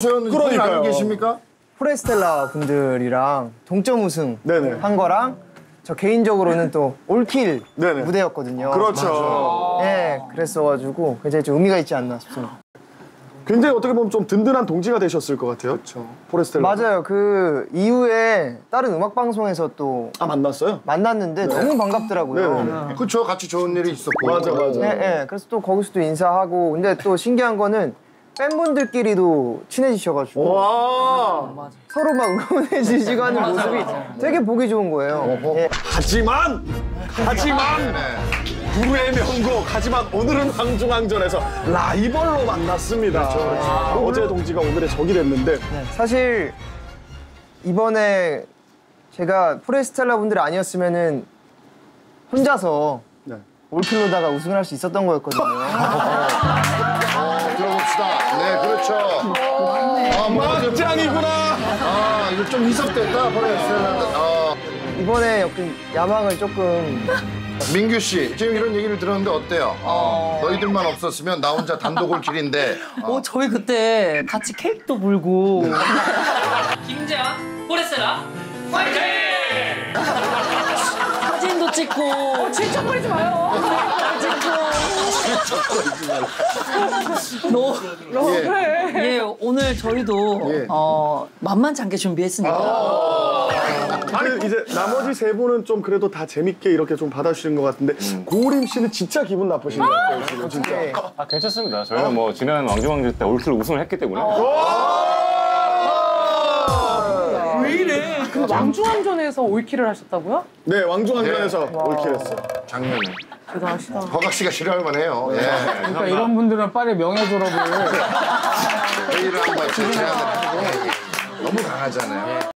그러니까요. 알고 계십니까? 포레스텔라 분들이랑 동점 우승 네네. 한 거랑 저 개인적으로는 또 올킬 네네. 무대였거든요. 그렇죠. 예, 그랬어가지고 굉장히 좀 의미가 있지 않나 싶습니다. 굉장히 어떻게 보면 좀 든든한 동지가 되셨을 것 같아요. 그렇죠. 포레스텔라. 맞아요. 그 이후에 다른 음악 방송에서 또 아 만났어요? 만났는데 너무 반갑더라고요. 네네. 그렇죠. 같이 좋은 일이 있었고. 맞아 맞아. 예, 예. 그래서 또 거기서도 인사하고 근데 또 신기한 거는 팬분들끼리도 친해지셔가지고 와. 서로 막 응원해 주시고 하는 모습이 되게 보기 좋은 거예요. 예. 하지만 하지만 부르의 명곡 하지만 오늘은 황중왕전에서 라이벌로 만났습니다. 어제 동지가 오늘의 적이 됐는데 사실 이번에 제가 프레스텔라 분들이 아니었으면은 혼자서 네. 올킬로다가 우승을 할 수 있었던 거였거든요. 뭐, 막장이구나. 아, 이거 좀 희석됐다. 포레스텔라. 어, 이번에 약간 야망을 조금 민규 씨, 지금 이런 얘기를 들었는데 어때요? 어, 너희들만 없었으면 나 혼자 단독 올킬인데. 어, 저희 그때 같이 케이크도 불고 김재환, 포레스라, 파이팅! 사진도 찍고 질척거리지 마요. 너, 예. 예, 오늘 저희도 예. 어, 만만치 않게 준비했습니다. 그 이제 나머지 세 분은 좀 그래도 다 재밌게 이렇게 좀 받아주시는 것 같은데 고림 씨는 진짜 기분 나쁘신 것 같아요 지금 진짜. 아, 괜찮습니다. 저희는 뭐 지난 왕중왕전 때 올킬 우승을 했기 때문에 그 왕중왕전에서 올킬을 하셨다고요? 네 왕중왕전에서 올킬했어요. 작년에. 대단하시다. 허각 씨가 싫어할 만해요. 예. 그러니까 이런 분들은 빨리 명예 졸업을 회의를 한번 제안을 하고 너무 강하잖아요.